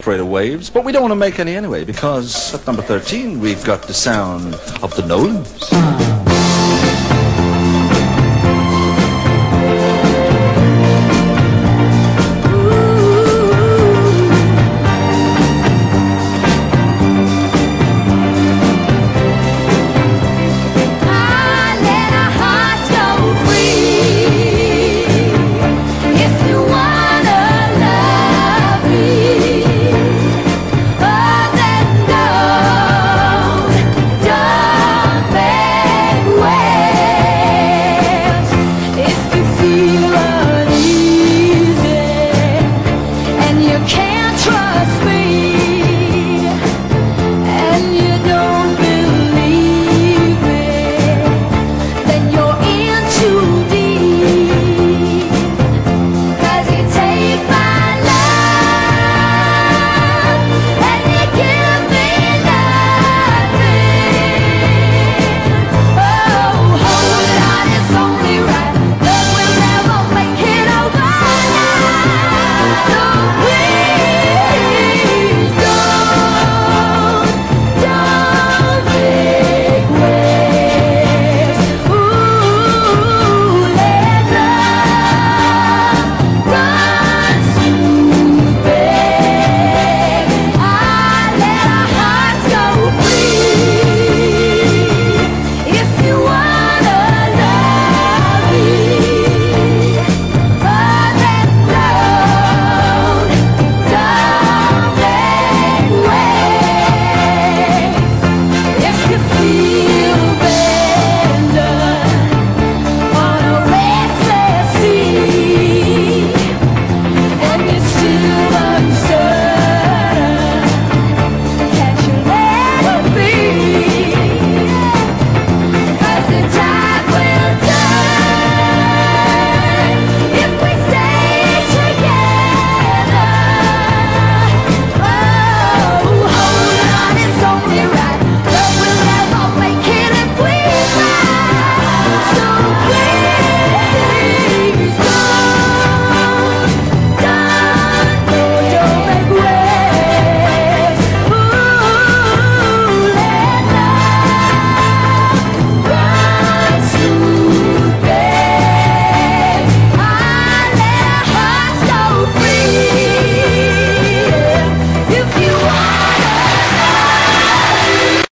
afraid of waves, but we don't want to make any anyway because at number 13 we've got the sound of the Nolans. Hmm.